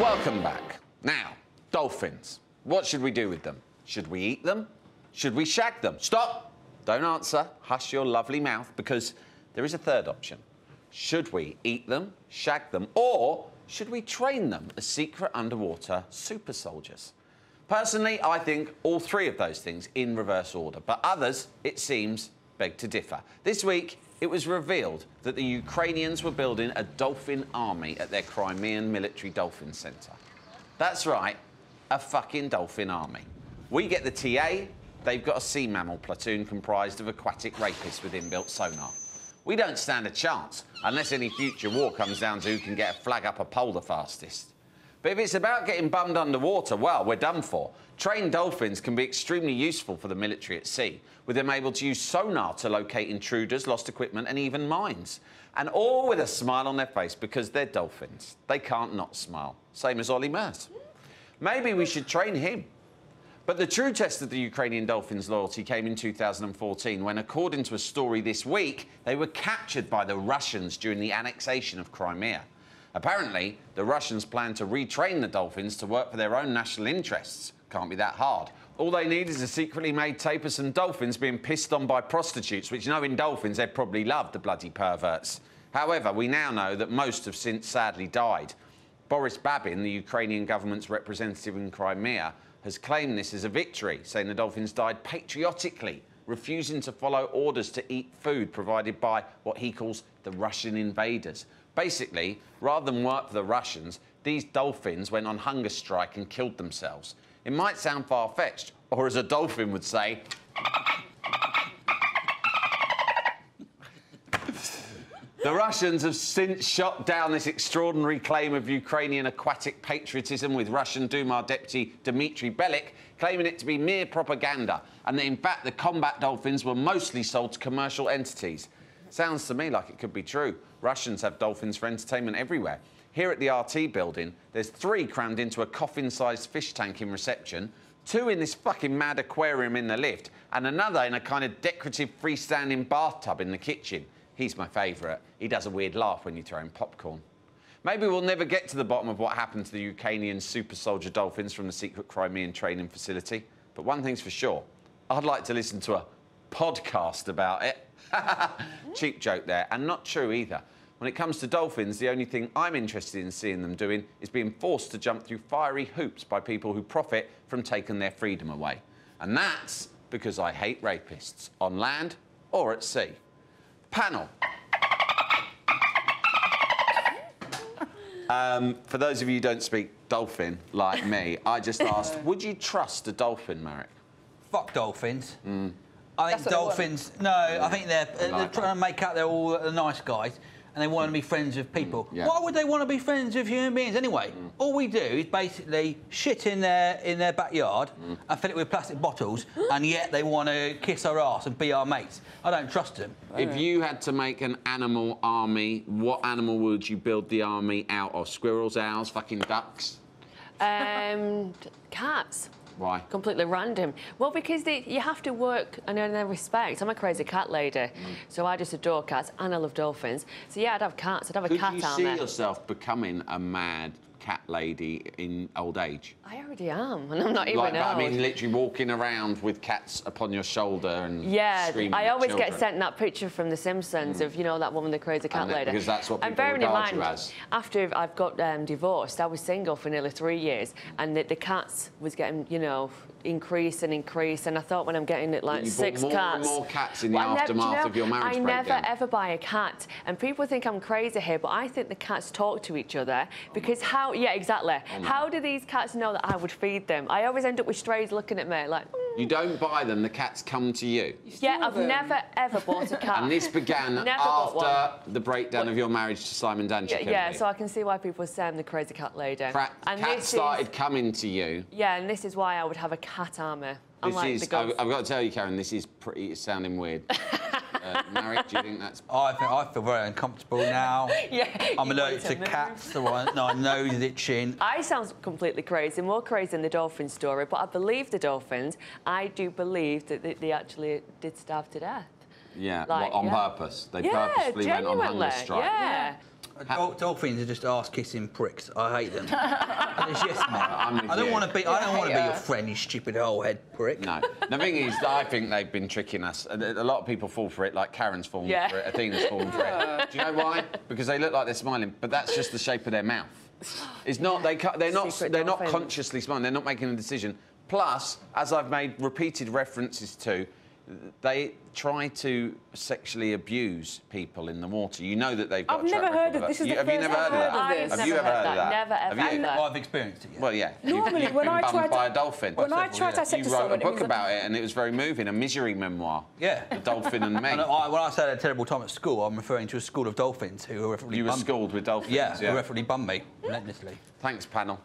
Welcome back. Now, dolphins. What should we do with them? Should we eat them? Should we shag them? Stop! Don't answer. Hush your lovely mouth because there is a third option. Should we eat them, shag them, or should we train them as secret underwater super soldiers? Personally, I think all three of those things in reverse order, but others, it seems, beg to differ. This week, it was revealed that the Ukrainians were building a dolphin army at their Crimean military dolphin centre. That's right, a fucking dolphin army. We get the TA, they've got a sea mammal platoon comprised of aquatic rapists with inbuilt sonar. We don't stand a chance unless any future war comes down to who can get a flag up a pole the fastest. But if it's about getting bummed underwater, well, we're done for. Trained dolphins can be extremely useful for the military at sea, with them able to use sonar to locate intruders, lost equipment, and even mines. And all with a smile on their face because they're dolphins. They can't not smile. Same as Ollie Murs. Maybe we should train him. But the true test of the Ukrainian Dolphins' loyalty came in 2014 when, according to a story this week, they were captured by the Russians during the annexation of Crimea. Apparently, the Russians plan to retrain the Dolphins to work for their own national interests. Can't be that hard. All they need is a secretly made tape of some dolphins being pissed on by prostitutes, which knowing dolphins they'd probably love, the bloody perverts. However, we now know that most have since sadly died. Boris Babin, the Ukrainian government's representative in Crimea, has claimed this as a victory, saying the dolphins died patriotically, refusing to follow orders to eat food provided by what he calls the Russian invaders. Basically, rather than work for the Russians, these dolphins went on hunger strike and killed themselves. It might sound far fetched, or as a dolphin would say, The Russians have since shot down this extraordinary claim of Ukrainian aquatic patriotism with Russian Duma Deputy Dmitry Belik claiming it to be mere propaganda and that in fact the combat dolphins were mostly sold to commercial entities. Sounds to me like it could be true. Russians have dolphins for entertainment everywhere. Here at the RT building, there's three crammed into a coffin-sized fish tank in reception, two in this fucking mad aquarium in the lift, and another in a kind of decorative freestanding bathtub in the kitchen. He's my favourite. He does a weird laugh when you throw him popcorn. Maybe we'll never get to the bottom of what happened to the Ukrainian super soldier dolphins from the secret Crimean training facility, but one thing's for sure. I'd like to listen to a podcast about it. Cheap joke there, and not true either. When it comes to dolphins, the only thing I'm interested in seeing them doing is being forced to jump through fiery hoops by people who profit from taking their freedom away. And that's because I hate rapists, on land or at sea. Panel. Um, for those of you who don't speak dolphin like me, I just asked, would you trust a dolphin, Marek? Fuck dolphins. Mm. I think That's what they want. dolphins. No, I think they're, they're trying to make out they're all the nice guys, and they want to be friends with people. yeah. Why would they want to be friends with human beings anyway? All we do is basically shit in their in their backyard and fill it with plastic bottles, and yet they want to kiss our ass and be our mates. I don't trust them. If you had to make an animal army, what animal would you build the army out of? Squirrels, owls, fucking ducks? Um, cats. Why? Completely random. Well, because they, you have to work and earn their respect. I'm a crazy cat lady, Mm. so I just adore cats and I love dolphins. So yeah, I'd have cats. I'd have a cat. Could you see yourself becoming a mad cat lady in old age? I already am, and I'm not even Like, but I mean, literally walking around with cats upon your shoulder and Yeah, screaming I always get sent that picture from The Simpsons of, you know, that woman, the crazy cat And lady. because that's what And people bearing in mind, as. after I've got um, divorced, I was single for nearly three years, and the, the cats was getting, you know, increase and increase. And I thought when I'm getting it like You six more cats. more cats in the Well, I never- you aftermath know, of your marriage I never ever buy a cat, and people think I'm crazy here, but I think the cats talk to each other because how? Yeah, exactly. Oh, How do these cats know that I would feed them? I always end up with strays looking at me like. "Mm." You don't buy them, the cats come to you. Yeah, I've them. never ever bought a cat. And this began Never bought one. after the breakdown of your marriage to Simon Yeah, Danchik. yeah, so I can see why people are I'm the crazy cat lady. Cat, and cats this started is, coming to you. yeah, and this is why I would have a cat armour. This Unlike is, the I've. I've got to tell you, Karen, this is pretty it's sounding weird. Marek, do you think that's... I think I feel very uncomfortable now. Yeah, I'm you allergic to to cats. So I, no, my nose is itching. I sound completely crazy, more crazy than the dolphin story, but I believe the dolphins. I do believe that they, they actually did starve to death. Yeah, Like, what, on yeah. purpose. They yeah, purposefully went on hunger strike. Yeah. Uh, Dol- dolphins are just ass-kissing pricks. I hate them. And it's yes, man. I'm I don't want to be. I don't want to be your friend, you stupid old head prick. No. The thing is, I think they've been tricking us. A a lot of people fall for it, like Karen's fallen Yeah. for it, Athena's fallen for it. Do you know why? Because they look like they're smiling, but that's just the shape of their mouth. It's not. They. ca- They're not. Secret they're not dolphins. consciously smiling. They're not making a decision. Plus, as I've made repeated references to, they try to sexually abuse people in the water. You know that they've got. I've a track never heard of- that. this You- have you never I've heard of that? of this. Have you ever heard heard of that. that? Never, Have ever you? Well, I've experienced it. Yeah. Well, yeah. Normally, when I bummed try to- by a dolphin. When I Several, try yeah. to have sex You wrote a book about it, and it was very moving, a misery memoir. Yeah. The dolphin and me. And I, when I say I had a terrible time at school, I'm referring to a school of dolphins who horrifically You were schooled with dolphins. Yeah, horrifically bummed me relentlessly. Thanks, panel.